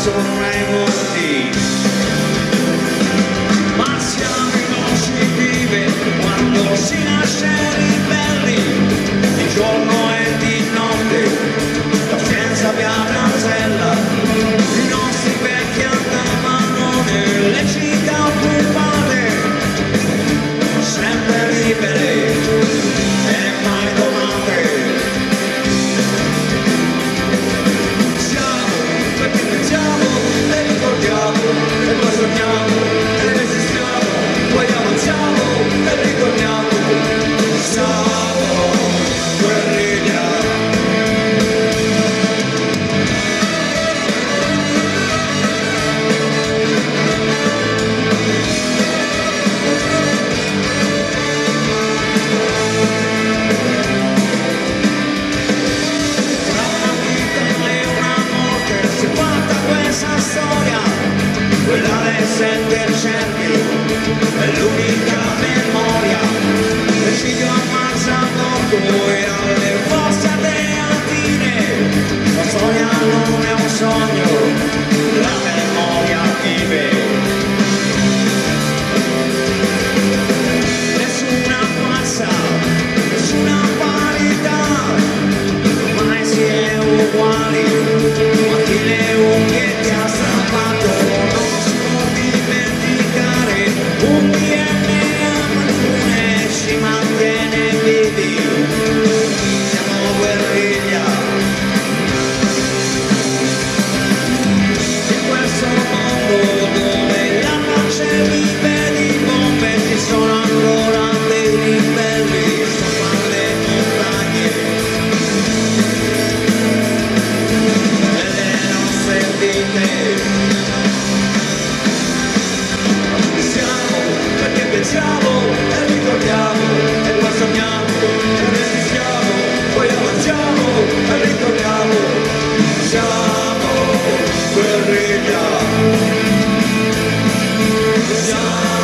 basso rango di ma si riconosci vive quando si nasce. sette cerchio, l'unica memoria, decido amare. territoriale, siamo guerriglia, siamo